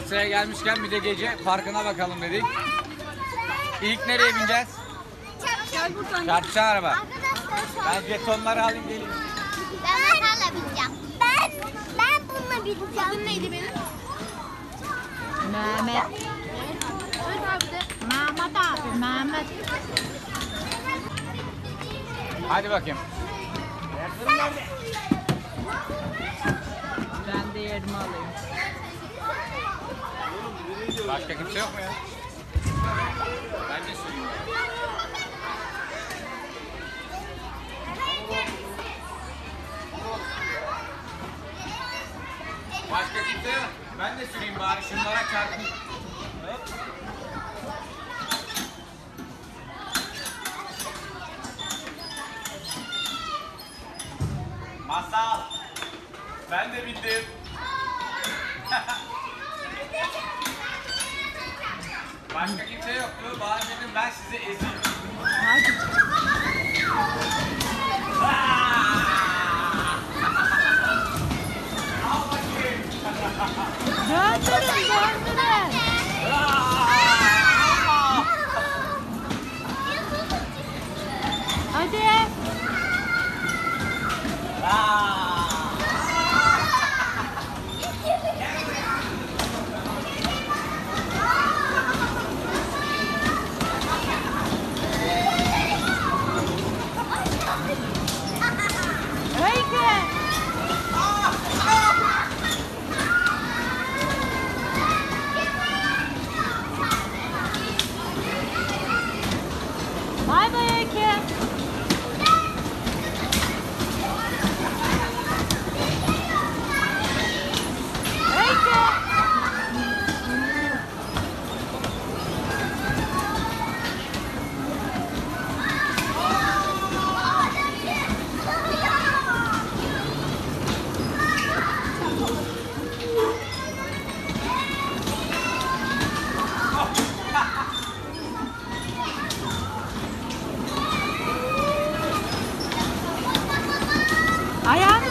Amasya'ya gelmişken bir de gece parkına bakalım dedik. İlk nereye bineceğiz? Gel buradan. Çarpışan araba. Arkadaşlar Ben jetonları alayım geleyim. ben motorla bineceğim. Ben ben bununla bineceğim. Adın neydi benim? Mehmet. Evet abi de. Mehmet abi Mehmet. Hadi bakayım. Ben de yerimi alayım. Başka kimse yok mu ya? Ben de süreyim. Başka kimse yok. Ben de süreyim bari şunlara çarpayım. Masal. Ben de bindim. Yoktu. Bari dedim ben I am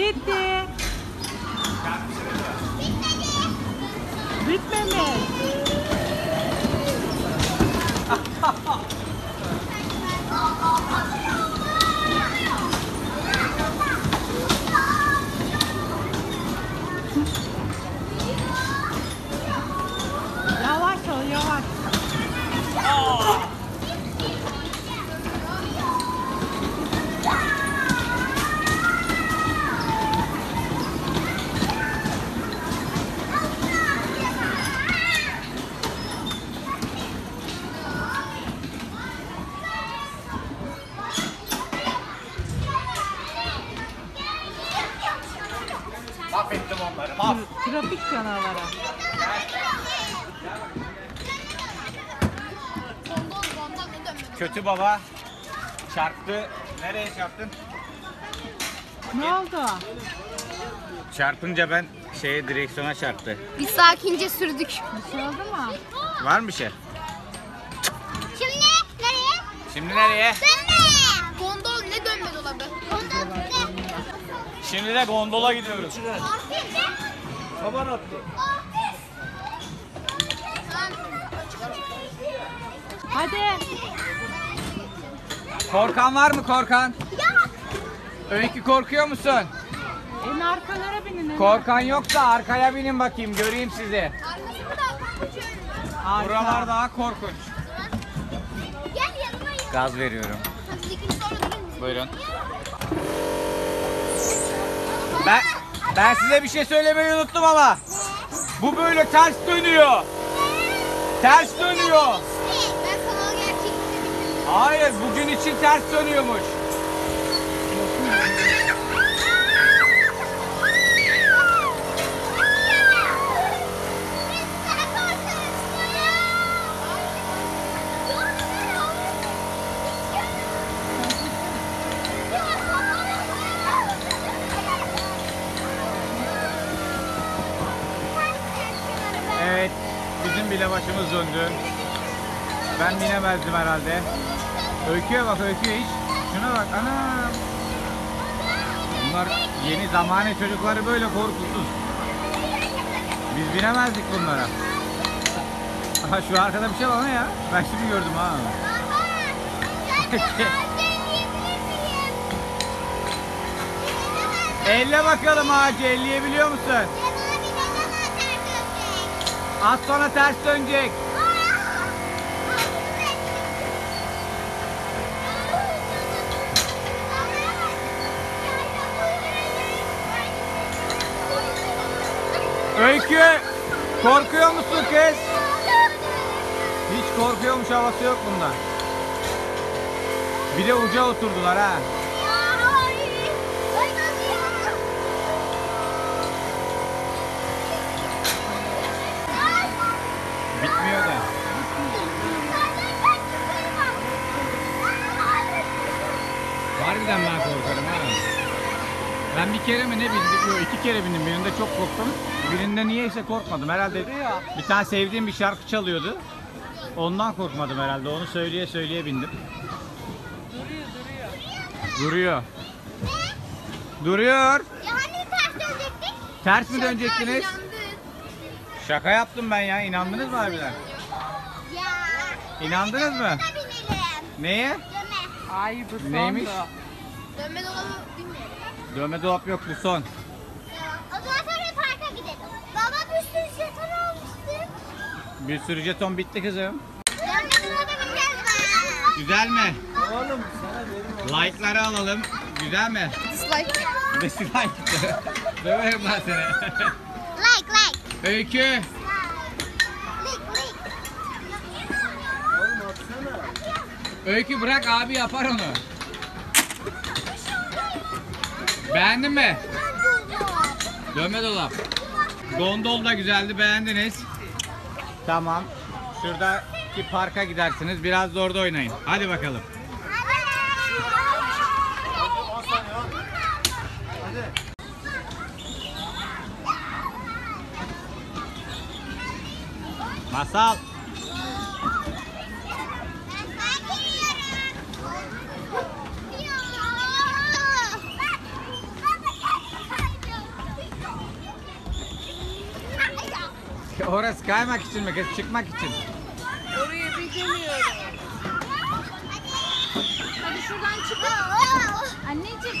Bitti. Trafik canavarı. Gondol gondol? Kötü baba çarptı. Nereye çarptın? Ne oldu? Çarpınca ben şeye direksiyona çarptı. Biz sakince sürdük. Bir şey oldu mu? Var mı bir şey? Şimdi nereye? Şimdi nereye? Dönme. Gondol ne dönme dolabı? Ondan ne? Şimdi de gondola gidiyoruz. Ofis. Baban attı. Hadi. Korkan var mı korkan? Ya. Öykü korkuyor musun? En arkalara binin. en Korkan yoksa arkaya binin bakayım göreyim sizi. Arka. Buralar daha korkunç. Gel yanıma. Gaz veriyorum. Buyurun. Ben ben size bir şey söylemeyi unuttum ama. Bu böyle ters dönüyor. Ters dönüyor. Hayır bugün için ters dönüyormuş. Bile başımız döndü. Ben binemezdim herhalde. Öyküye bak öyküye hiç. Şuna bak ana. Bunlar yeni zamane çocukları böyle korkusuz. Biz binemezdik bunlara. Aha şu arkada bir şey var ya? Ben şimdi gördüm ha. Elle bakalım ağacı elleyebiliyor musun? Az sonra ters dönecek. Öykü korkuyor musun kız? Hiç korkuyormuş havası yok bunda. Bir de uca oturdular ha. Harbiden ben korkarım ha. Ben bir kere mi ne bindim? Yok iki kere bindim. Birinde çok korktum. Birinde niyeyse korkmadım. Herhalde bir tane sevdiğim bir şarkı çalıyordu. Ondan korkmadım herhalde. Onu söyleye söyleye bindim. Duruyor, duruyor. Duruyor. Duruyor. Ters mi dönecektiniz? Şaka yaptım ben ya. İnandınız mı harbiden? İnandınız mı? Neye? Ay bu Neymiş? Dönme dolabı bilmiyorum. Dövme dolap yok bu son. O zaman sonra parka gidelim. Baba bir sürü jeton almıştı. Bir sürü jeton bitti kızım. Dönme dolaba bineceğiz mi? Güzel mi? Like'ları alalım. Güzel mi? Dislike. Dislike. Döverim ben seni. Like like. Öykü. Like like. Öykü bırak abi yapar onu. Beğendin mi? Dövme dolap. Gondol da güzeldi beğendiniz. Tamam. Şuradaki parka gidersiniz. Biraz da orada oynayın. Hadi bakalım. Masal. Orası kaymak için mi kız? Çıkmak için. Oraya bir geliyorum. Hadi şuradan çıkın. Anneciğim.